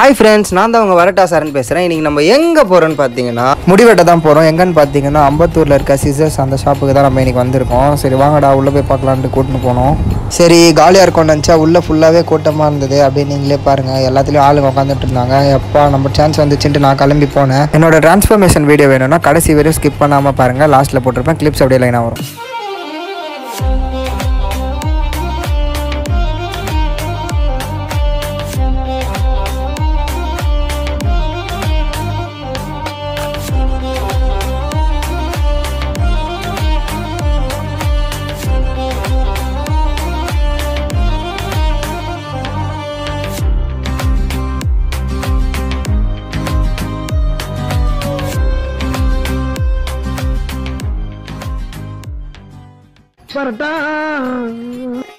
Hi friends நான் தான் உங்கள் வரட்டா சார்னு பேசுகிறேன் இன்றைக்கி நம்ம எங்கே போகிறோன்னு பார்த்தீங்கன்னா முடிவெட்ட தான் போகிறோம் எங்கன்னு பார்த்தீங்கன்னா அம்பத்தூரில் இருக்க சிசர்ஸ் அந்த ஷாப்புக்கு தான் நம்ம இன்றைக்கி வந்திருக்கோம். சரி வாங்கடா உள்ளே போய் பார்க்கலான்ட்டு கூட்டின்னு போனோம். சரி காலியாக இருக்கும்னு நினச்சா உள்ளே ஃபுல்லாகவே கூட்டமாக இருந்தது. அப்படின்னு நீங்களே பாருங்கள் எல்லாத்துலேயும் ஆளுங்க உட்காந்துட்டு இருந்தாங்க. எப்பா நம்ம சான்ஸ் வந்துச்சுன்ட்டு நான் கிளம்பி போனேன். என்னோட டிரான்ஸ்ஃபர்மேஷன் வீடியோ வேணும்னா கடைசி வரையும் ஸ்கிப் பண்ணாமல் பாருங்கள் லாஸ்ட்டில் போட்டிருப்பேன். கிளிப்ஸ் அப்படியே லைனாக வரும். सरदार